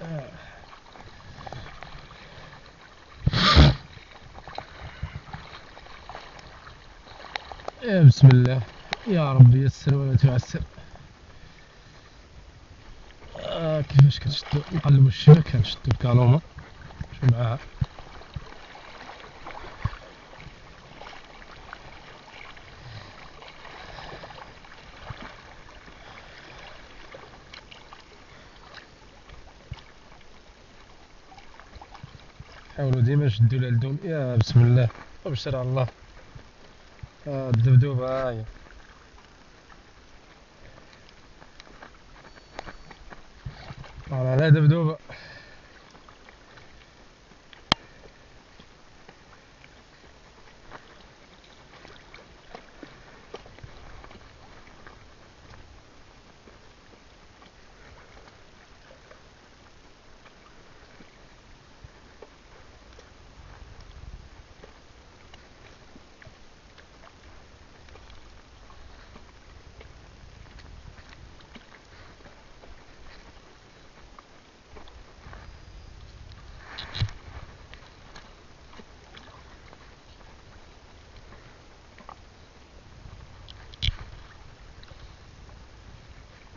يا بسم الله. يا رب يسر ولا تعسر. آه كيفاش كنشدو نقلبو الشبكة نشدو الكالومة شو معاها؟ حاولوا ديما شدوا للدون يا بسم الله. وبشر على الله. آه الدبدوبة هاي طالع لا دبدوبة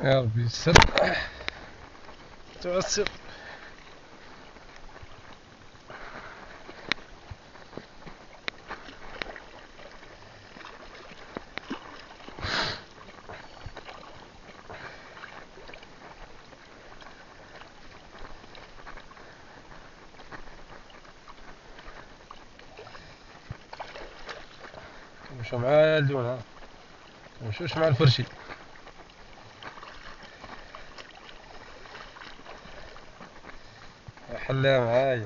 يا ربي يسر تعسر مشوا معايا الدون ها. مشوش مع الفرشي. حلامة هاي.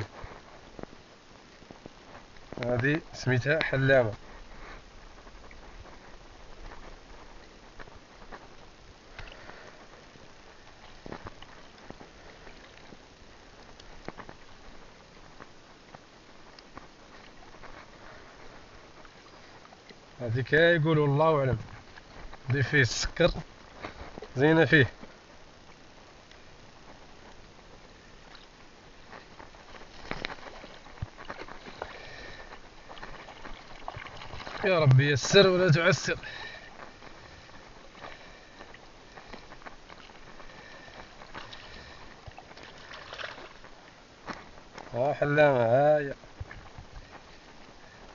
هذه سميتها حلامة هذيك يقولوا الله أعلم. ضيف فيه السكر زينة فيه. يا ربي يسر ولا تعسر. ها حلامة هاي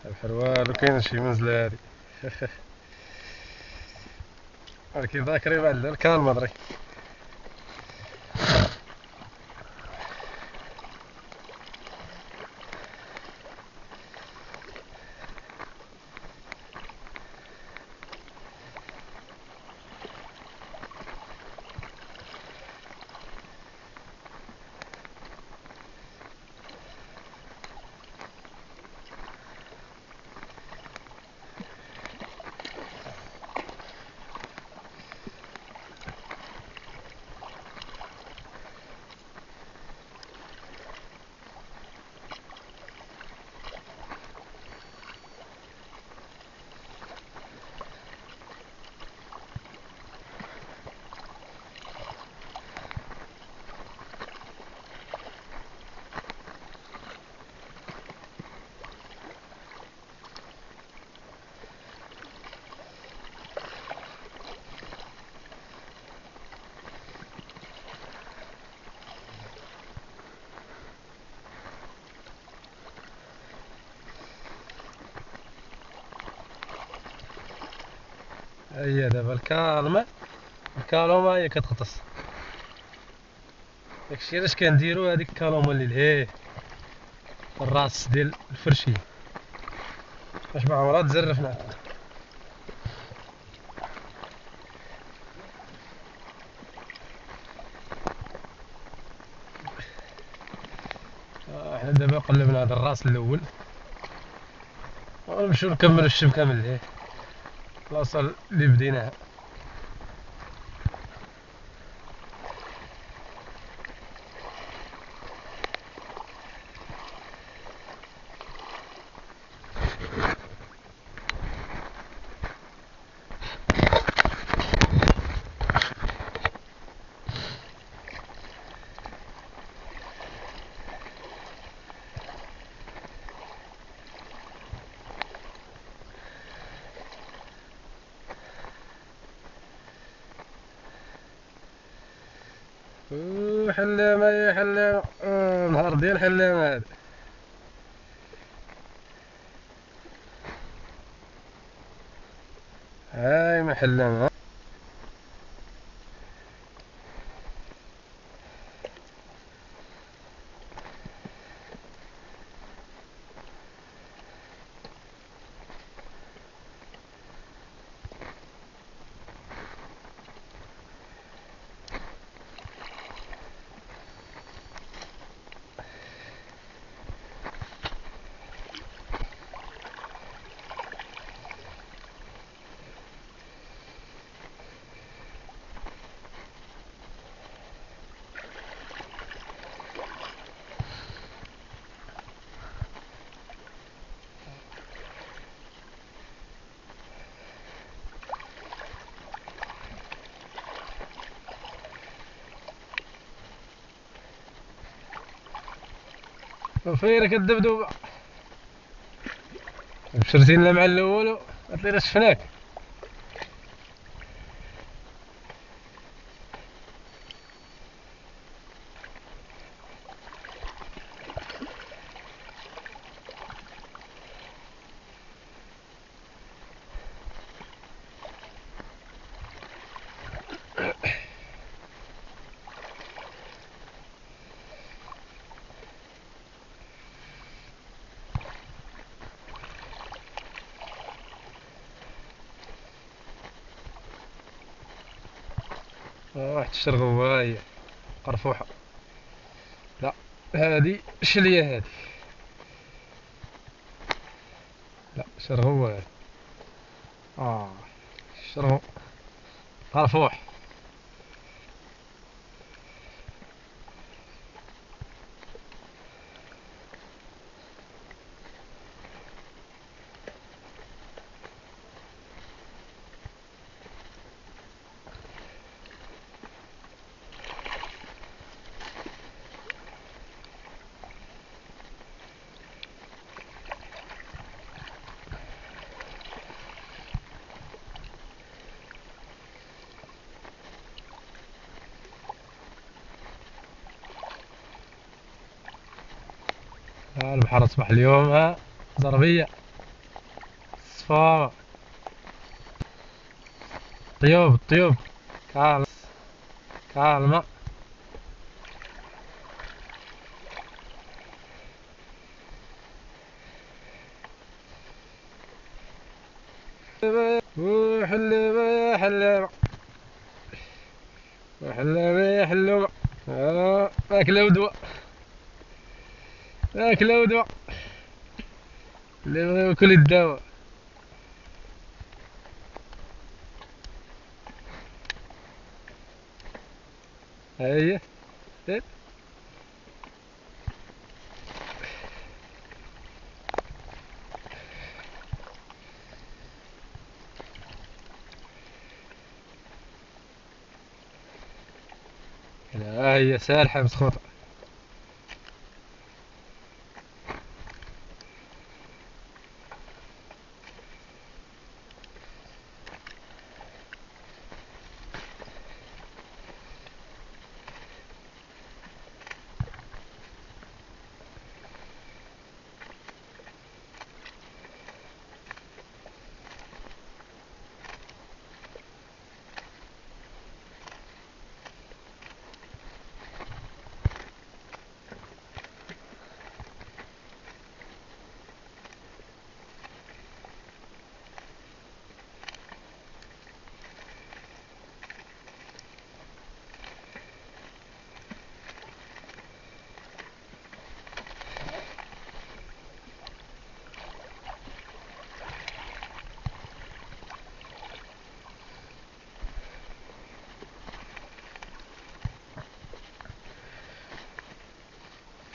الحروال وكاين شي منزلة هادي هاكي ذاكري بعد الكالمة دري هي دابا الكالمة الكالومة هي كتغطس. داكشي علاش كنديرو هاديك الكالومة اللي لهيه الراس ديال الفرشي. باش ما عمرها تزرفنا آه، حنا دابا قلبنا هذا الراس الأول. ونمشيو نكملو الشبكة من لهيه البلاصة اللي بديناها أوه، حلامة يا حلامة نهار ديال حلامة هذا هاي ما وفينك الدبدوبة. بشرتي لنا مع الأول وطلينا شفناك واحد الشرغوة هاهي قرفوحة. لا هادي شلية هادي لا شرغوة هادي آه شرغو قرفوح. البحر أصبح اليوم زربية صفارة طيوب طيوب. كالم كالمة وحلبة حلبة وحلبة يا حلوبة آه ماكلة ودواء ماكلة ودواء اللي يبغي ياكل الدواء. هي إيه. لا هي سالحة مسخوطة.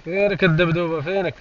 فينك الدبدوبة فينك؟